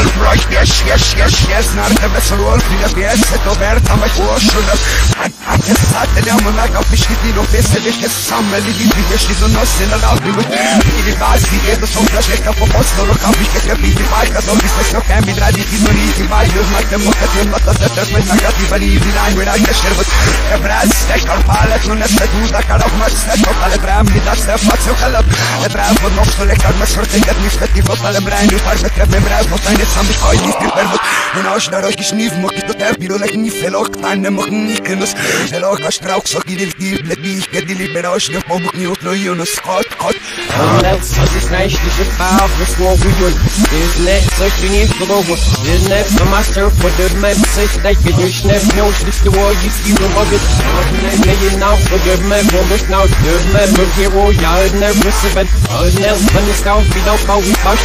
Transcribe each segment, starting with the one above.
all right, yes, yes, yes, yes, not a vessel all clear, yes, a over time I was Hát ez hát egy amon meg a fiskit író fészel és ez számmeli hívni és izon a színen alvülök. Évi váz, hiéd a szomra sétap a posztorok, a fiskekre bíti vájkazom, viszlesznek el, mint rádi ignoríti vájhoz, meg nem mondhatjam, latat etet, meg negatívan így irányba irány keser volt. Ebráz, tek a pálet, non ezt egy húznak, a rakmas, ezt a palebrám, mit azt a facok alap. Ebrám, hogy most a legtármas, hogy téged mi fetni, hogy palebrám, nyújt, hogy megkebb, nem rá, hogy sam ich frei, ich bin nervös. Und auch schnell euch geschniefen, mach ich das der Biro lecken, ich fell auch keine, mach nicht genus. Fell auch was brauch, sag ich dir, die Blätter, ich geh die Liebe raus, ich mach mich nicht neu und es Gott, Gott. Und jetzt ist es nicht, ich bin brav, ich muss wie tun. Ich lech, so ich bin nicht gelogen. Ich nehm vom Master von der Map, sich nicht mit dem Schnepp, nur schlitz du wohl, ich bin nur Rocket. Und nehm mir hinauf, von der Map, von der Schnauz, der Map, und hier, wo ja, in der Wüste, wenn, und nerv, wenn es kaum wieder bau, ich wasch.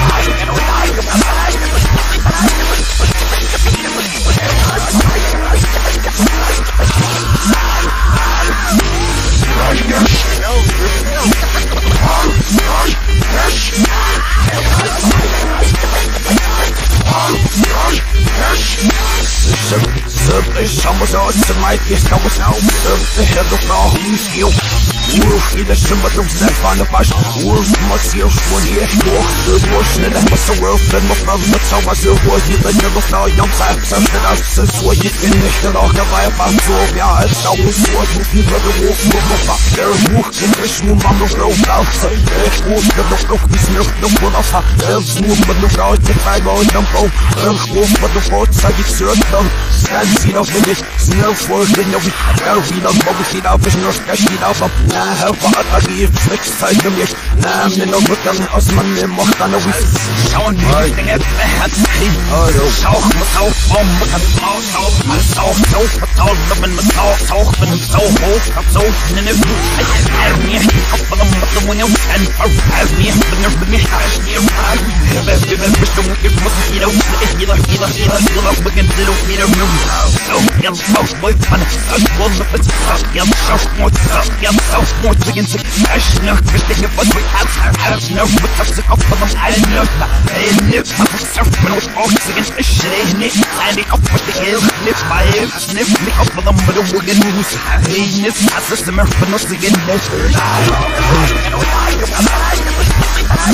Sub, sub, somos nós, mais que the não Sub, all pra risco Ух, и дальше потом Стефан ваш Ух, мозги в шпуне Ух, ты больше не посылал Прямо правда цела сегодня Да не узнаем сердце Трассы свои и нечто Роговая пособия Это условие Не говорю, но фактор Ух, и крышню нам нужно убраться Эх, ух, это штук не смертным выросла Эх, ух, подушал Тихайно и дампом Эх, ух, подушал Садик все это Стань сильно в небе Сильно в свой день Эх, видно, бабушка Вишнешь, кашина, бабушка I a hervorragende Flickzeit um mich Nahm den Rücken aus meinem Mochtano Schauen wir die Dinge, wer hat Krieg? a muss I'm muss auf, Maus, auf, muss auf, Sauch, muss auf, Lubben, muss auf, Sauch, bin im Sauch, a hab I'm der Blut, ich erfahre mir, auf meinem Mutter, wo ich ein Verfall mir, bin ich, bin a ich I'm bin, ich bin, ich bin, ich muss jeder, ich jeder, jeder, jeder, jeder, beginnt, jeder, jeder, a jeder, я мой тан, он написал, я мой мой тан, я мой мой тан, наш нах, ты не подвиг, а наш вытащи копом, а наш на, и не подсер, но он сидит, шли не, а не коп, ты не не пай, не не коп, но мы будем мус, и не нас, мы, но сидит, не.